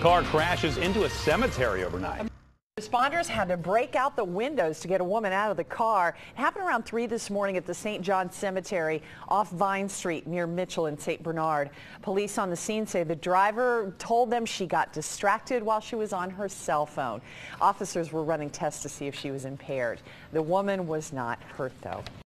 Car crashes into a cemetery overnight. Responders had to break out the windows to get a woman out of the car. It happened around 3 this morning at the St. John Cemetery off Vine Street near Mitchell and St. Bernard. Police on the scene say the driver told them she got distracted while she was on her cell phone. Officers were running tests to see if she was impaired. The woman was not hurt though.